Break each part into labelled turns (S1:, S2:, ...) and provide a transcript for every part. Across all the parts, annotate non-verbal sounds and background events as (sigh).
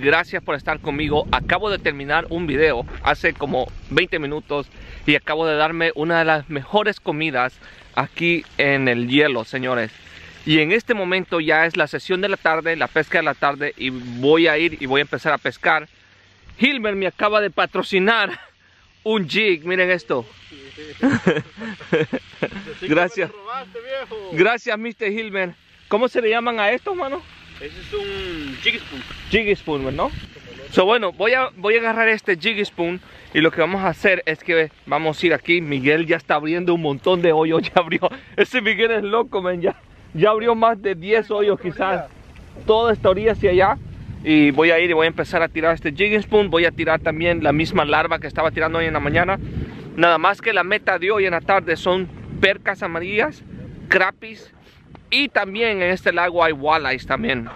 S1: Gracias por estar conmigo. Acabo de terminar un video hace como 20 minutos y acabo de darme una de las mejores comidas aquí en el hielo, señores. Y en este momento ya es la sesión de la tarde, la pesca de la tarde y voy a ir y voy a empezar a pescar. Hilmer me acaba de patrocinar (laughs) un jig, miren esto. (laughs) Gracias. Gracias, Mr. Hilmer. ¿Cómo se le llaman a estos, mano?
S2: Ese es un jig spoon.
S1: Jig spoon, ¿no? So, bueno, voy a, voy a agarrar este jig spoon y lo que vamos a hacer es que vamos a ir aquí. Miguel ya está abriendo un montón de hoyos, (laughs) ya abrió. Ese Miguel es loco, man, ya, ya abrió más de 10 hoyos quizás. Toda esta orilla hacia allá. Y voy a ir y voy a empezar a tirar este jig spoon. Voy a tirar también la misma larva que estaba tirando hoy en la mañana. Nada más que la meta de hoy en la tarde son percas amarillas, crappies y también en este lago hay walleyes también.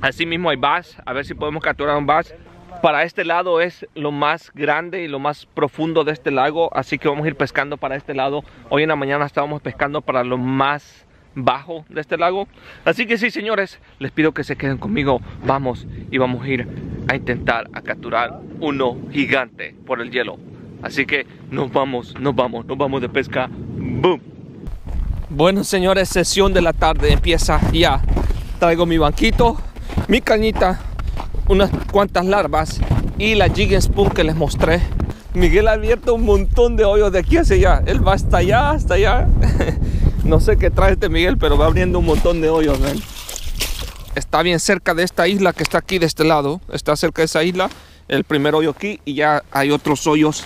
S1: Así mismo hay bass, a ver si podemos capturar un bass. Para este lado es lo más grande y lo más profundo de este lago, así que vamos a ir pescando para este lado. Hoy en la mañana estábamos pescando para lo más bajo de este lago. Así que sí, señores, les pido que se queden conmigo. Vamos y vamos a ir a intentar a capturar uno gigante por el hielo. Así que nos vamos, nos vamos, nos vamos de pesca. Boom. Bueno, señores, sesión de la tarde empieza ya. Traigo mi banquito, mi cañita, unas cuantas larvas y la jig spoon que les mostré. Miguel ha abierto un montón de hoyos de aquí hacia allá. Él va hasta allá, hasta allá. (laughs) no sé qué trae este Miguel, pero va abriendo un montón de hoyos. Está bien cerca de esta isla que está aquí de este lado. Está cerca de esa isla. El primer hoyo aquí y ya hay otros hoyos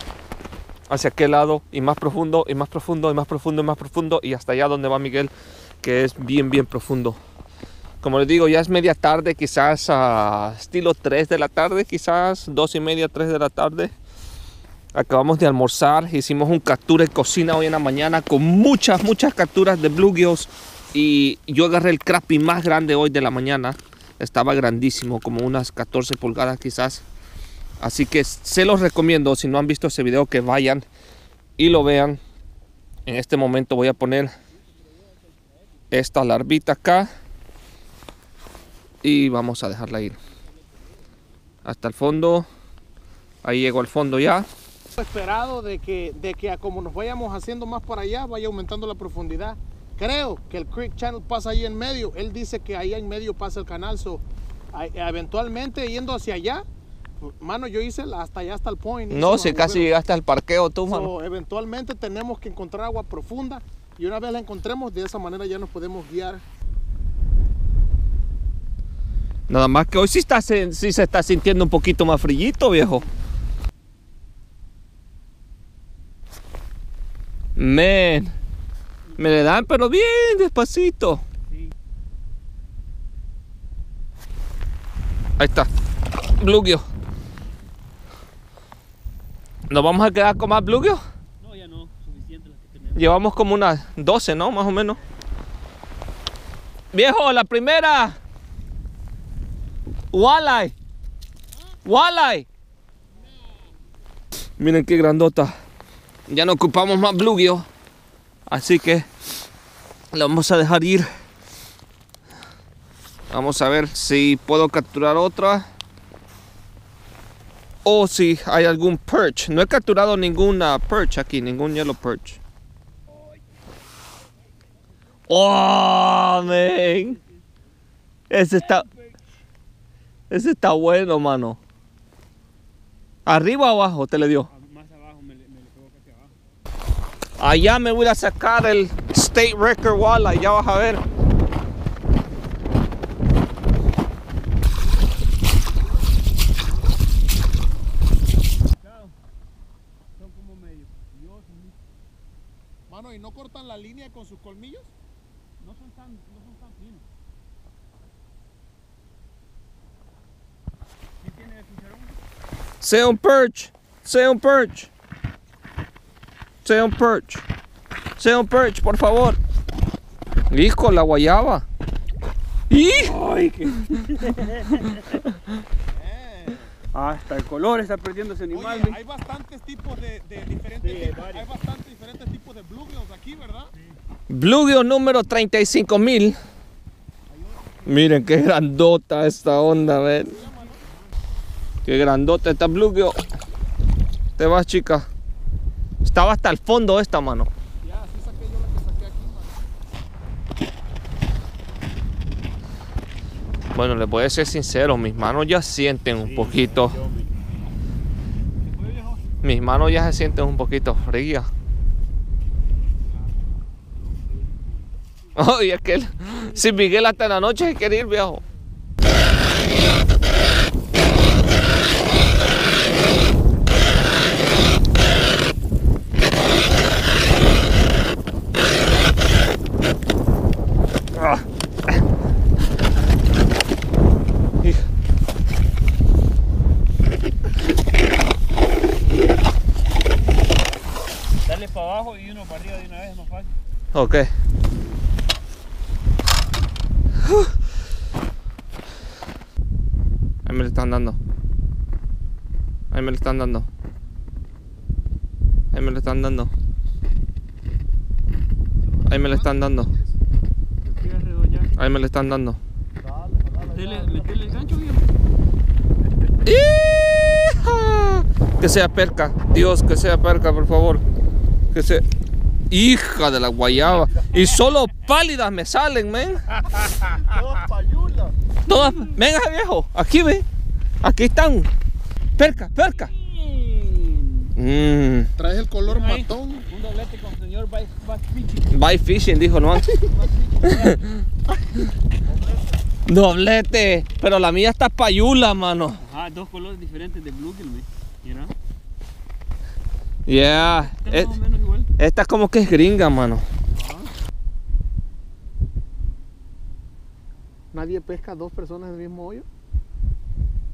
S1: hacia aquel lado y más profundo y más profundo y más profundo y más profundo y hasta allá donde va Miguel que es bien bien profundo. Como les digo ya es media tarde quizás a estilo 3 de la tarde quizás dos y media 3 de la tarde. Acabamos de almorzar hicimos un captura de cocina hoy en la mañana con muchas muchas capturas de bluegills y yo agarré el crappie más grande hoy de la mañana. Estaba grandísimo como unas 14 pulgadas quizás Así que se los recomiendo, si no han visto ese video, que vayan y lo vean. En este momento voy a poner esta larvita acá. Y vamos a dejarla ir. Hasta el fondo. Ahí llegó al fondo ya.
S3: Esperado de que, de que como nos vayamos haciendo más para allá, vaya aumentando la profundidad. Creo que el Creek Channel pasa ahí en medio. Él dice que ahí en medio pasa el canal. So, eventualmente yendo hacia allá, mano, yo hice hasta allá, hasta el point.
S1: No, si casi llegaste al parqueo tú, mano.
S3: eventualmente tenemos que encontrar agua profunda y una vez la encontremos, de esa manera ya nos podemos guiar.
S1: Nada más que hoy sí, está, sí se está sintiendo un poquito más frillito, viejo. Men, me le dan, pero bien despacito. Ahí está, bluegill. ¿Nos vamos a quedar con más bluegill?
S2: No, ya no, suficiente las que tenemos.
S1: Llevamos como unas 12, ¿no? Más o menos. Viejo, la primera. Walleye. Walleye. Miren qué grandota. Ya no ocupamos más bluegill. Así que la vamos a dejar ir. Vamos a ver si puedo capturar otra o si hay algún perch. No he capturado ninguna perch aquí, ningún yellow perch. Oh, man. Ese está. Ese está bueno, mano. ¿Arriba o abajo te le dio?
S2: Más abajo, me, le pegó casi abajo.
S1: Allá me voy a sacar el State Record Walleye, ya vas a ver.
S3: Mano, ¿y no cortan la línea con sus colmillos?
S2: No son tan, no son tan finos. ¿Quién tiene el chicharrón?
S1: Sea un perch, sea un perch. Sea un perch. Sea un perch, por favor. Hijo, la guayaba. ¡Y!
S2: ¡Ay, qué! (laughs) Hasta el color está perdiendo ese animal.
S3: Oye, hay bastantes tipos de, de diferentes
S2: Sí, hay
S3: tipos,
S2: varios.
S3: hay bastantes diferentes tipos de bluegills aquí, ¿verdad?
S1: Bluegill número 35 mil. Miren qué grandota esta onda, ven. Qué grandote está bluegill. Te vas, chica. Estaba hasta el fondo esta mano.
S3: Ya, así saqué yo la que saqué aquí, mano.
S1: Bueno, les voy a ser sincero, mis manos ya sienten un poquito. Mis manos ya se sienten un poquito frías. (laughs) Oye, es que si Miguel hasta la noche quiere ir, viejo. Ah. Hij-
S2: Dale para abajo y uno para arriba de una vez, más
S1: Ok. Ahí me le están dando. Ahí me le están dando. Ahí me le están dando. Ahí me le están dando. Ahí me le están dando.
S2: Metele, el.
S1: Que sea perca. Dios, que sea perca, por favor. Que sea. Hija de la guayaba. Y solo pálidas me salen, men.
S3: Todas payulas.
S1: Todas. Venga, viejo. Aquí ve. Aquí están. Perca, perca. Mmm.
S3: Traes el color matón.
S2: Un doblete con señor Back Fishing.
S1: Bye fishing, dijo man. (laughs) Doblete. Pero la mía está payula, mano.
S2: Ajá, dos colores diferentes de bluegill, me. Mira.
S1: Yeah. Esta como que es gringa, mano.
S3: Nadie pesca dos personas en el mismo hoyo.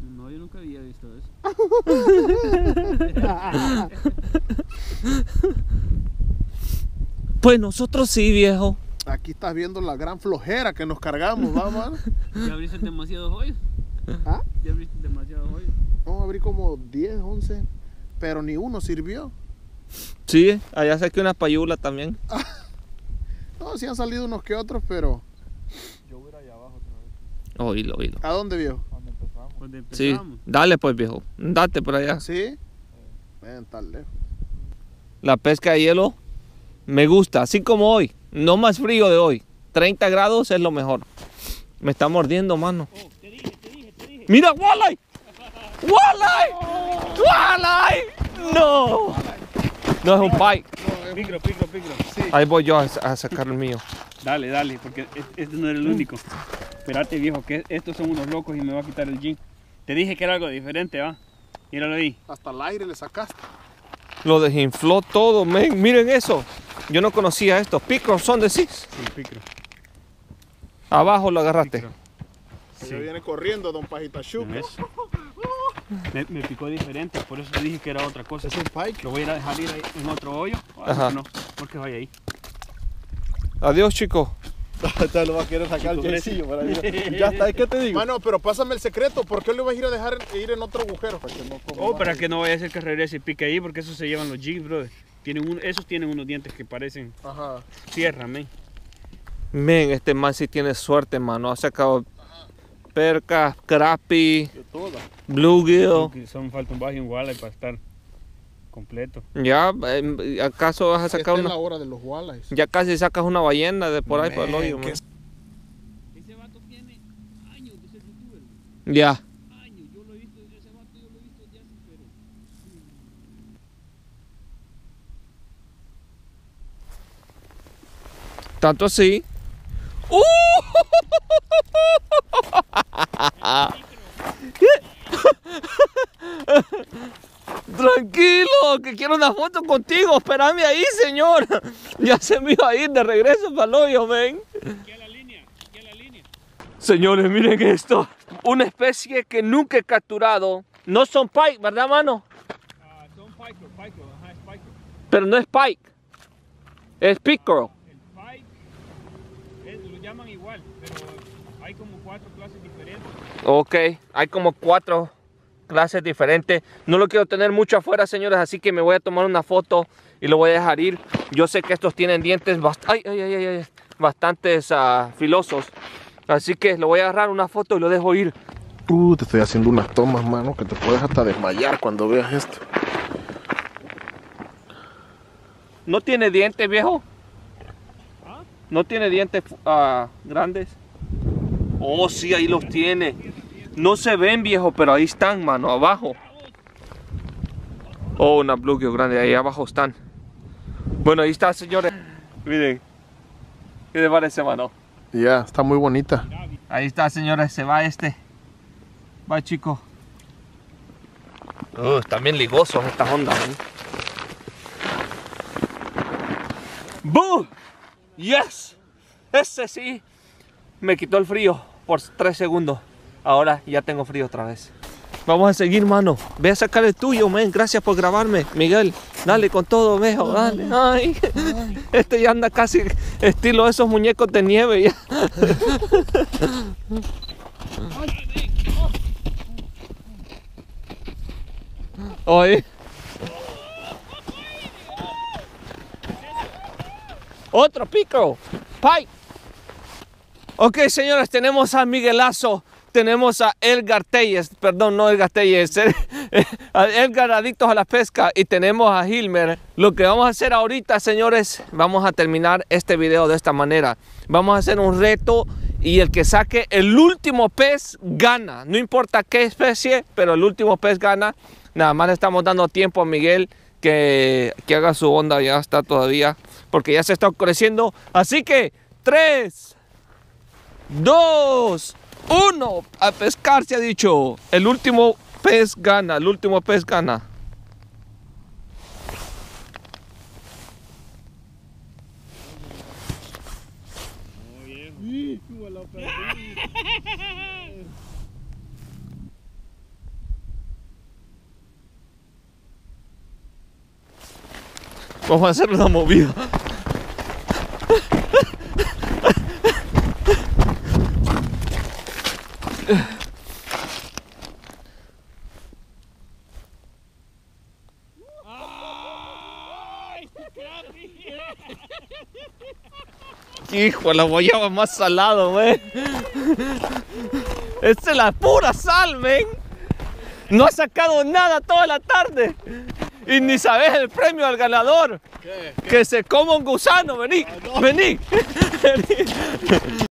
S2: No, yo nunca había visto eso. (laughs)
S1: Pues nosotros sí, viejo.
S3: Aquí estás viendo la gran flojera que nos cargamos, ¿va, mano? (laughs)
S2: Ya abriste demasiados hoyos.
S3: ¿Ah?
S2: Ya abriste demasiados hoyos.
S3: Vamos a abrir como 10, 11, pero ni uno sirvió.
S1: Sí, allá saqué una payula también. (laughs)
S3: No, sí han salido unos que otros, pero
S1: Oílo, oílo.
S3: ¿a dónde vio?
S2: Cuando
S1: Sí,
S2: empezamos.
S1: dale pues, viejo. Date por allá.
S3: ¿Sí? Ven, tan lejos.
S1: La pesca de hielo me gusta, así como hoy. No más frío de hoy. 30 grados es lo mejor. Me está mordiendo, mano.
S2: Oh, te dije, te dije, te dije.
S1: ¡Mira, walleye! ¡Walleye! ¡Walleye! ¡No! No es un pike.
S2: Picro, picro, picro.
S1: Ahí voy yo a, a sacar el mío.
S2: Dale, dale, porque es- este no era el único. Espérate, viejo, que estos son unos locos y me va a quitar el jean. Te dije que era algo diferente, va. Míralo ahí.
S3: Hasta el aire le sacaste.
S1: Lo desinfló todo, men. Miren eso. Yo no conocía esto. Picos son de cis.
S2: Sí, picro.
S1: Abajo lo agarraste.
S2: Picro.
S3: Se viene corriendo, don Pajita Shu.
S2: Me, me picó diferente, por eso te dije que era otra cosa.
S3: Es un pike.
S2: Lo voy a dejar ir ahí en otro hoyo.
S1: Ajá.
S2: No, porque vaya ahí.
S1: Adiós, chicos. (laughs)
S3: Ya lo va a querer sacar
S2: Chico,
S3: Jaycillo para. (laughs)
S2: Ya
S3: está, ¿qué te digo? Mano, pero pásame el secreto. ¿Por qué le vas a ir a dejar ir en otro agujero? Para que no coma
S2: Oh, para que no vaya a ser que regrese y pique ahí, porque esos se llevan los jigs, brother. Tienen un, esos tienen unos dientes que parecen
S3: Ajá.
S2: sierra, men.
S1: Men, este man sí tiene suerte, mano. Ha sacado perca, crappie, bluegill.
S2: Son falta un bajo y un walleye para estar completo.
S1: Ya, em, ¿acaso vas a
S3: Esta
S1: sacar
S3: es
S1: una?
S3: la hora de los walleyes.
S1: Ya casi sacas una ballena de por ahí por el hoyo, man.
S2: Ese vato tiene años de ser youtuber.
S1: Ya.
S2: Años. Yo lo he visto, ese vato yo lo he visto ya, pero...
S1: Tanto así. ¡Uh! Tranquilo, que quiero una foto contigo. Espérame ahí, señor. (laughs) Ya se me iba a ir de regreso para el hoyo, ven.
S2: Aquí a la línea, aquí a la línea.
S1: Señores, miren esto. Una especie que nunca he capturado. No son pike, ¿verdad, mano?
S2: Ah, son picro, picro, ajá, es picro.
S1: Pero no es pike. Es pickerel.
S2: El pike, es- lo llaman igual, pero hay como cuatro clases diferentes.
S1: Ok, hay como cuatro clases diferentes. No lo quiero tener mucho afuera, señores, así que me voy a tomar una foto y lo voy a dejar ir. Yo sé que estos tienen dientes bast ay, ay, ay, ay, ay, bastantes ah, filosos. Así que lo voy a agarrar una foto y lo dejo ir.
S3: Uh, te estoy haciendo unas tomas, mano, que te puedes hasta desmayar cuando veas esto.
S1: ¿No tiene dientes, viejo? ¿No tiene dientes ah, grandes? Oh, sí, ahí los tiene. No se ven, viejo, pero ahí están, mano, abajo. Oh, una bluegill grande, ahí abajo están. Bueno, ahí está, señores. Miren. ¿Qué le parece, mano?
S3: Ya, está muy bonita.
S1: Ahí está, señores, se va este. Va, chico. Oh, están bien ligosos estas ondas, ¿eh? ¡Boo! ¡Yes! Ese sí me quitó el frío por 3 segundos. Ahora ya tengo frío otra vez. Vamos a seguir, mano. Ve a sacar el tuyo, men. Gracias por grabarme, Miguel. Dale con todo, viejo. Dale. Ay. (laughs) Este ya anda casi estilo esos muñecos de nieve. ya. (laughs) Oye. Otro pico. Pai. Ok, señores, tenemos a Miguelazo. Tenemos a Elgar Telles, perdón, no Elgar Telles, (laughs) a Elgar Adictos a la Pesca y tenemos a Hilmer. Lo que vamos a hacer ahorita, señores, vamos a terminar este video de esta manera. Vamos a hacer un reto y el que saque el último pez gana. No importa qué especie, pero el último pez gana. Nada más le estamos dando tiempo a Miguel que, que haga su onda, ya está todavía, porque ya se está oscureciendo. Así que, 3, 2, 1, a pescar se ha dicho. El último pez gana, el último pez gana. Vamos a hacer una movida. Hijo, la guayaba más salado, men. Esta es la pura sal, men. No ha sacado nada toda la tarde. Y ni sabes el premio al ganador. Que se coma un gusano, vení, vení. vení. (laughs)